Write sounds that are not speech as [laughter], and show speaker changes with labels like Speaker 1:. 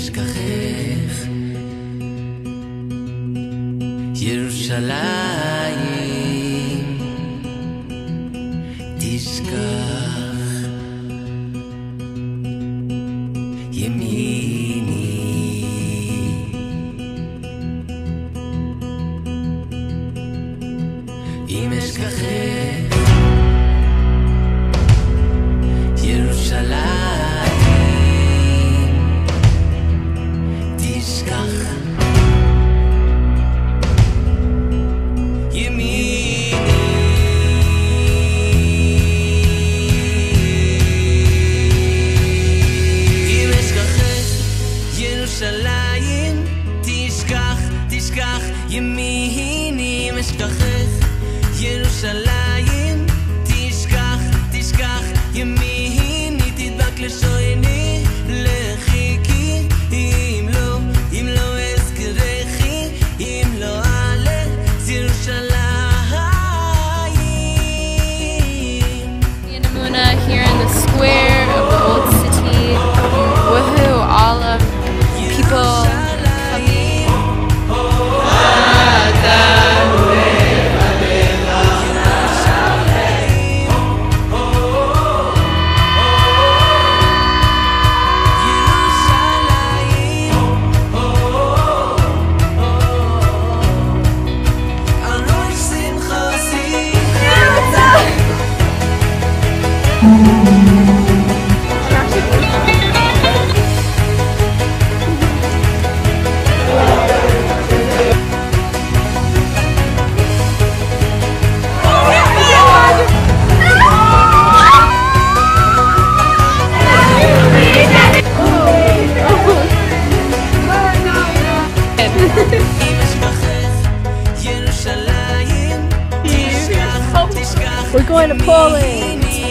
Speaker 1: אשכחך ירושלים תשכח ימיני אם אשכחך ימיני אם אשכחך ירושלים תשכח, תשכח ימיני תדבק לשויני לחיקי אם לא, אם לא אזכרכי אם לא אעלה זה ירושלים
Speaker 2: Yanamuna here in the square [laughs]
Speaker 3: We're going to Poland.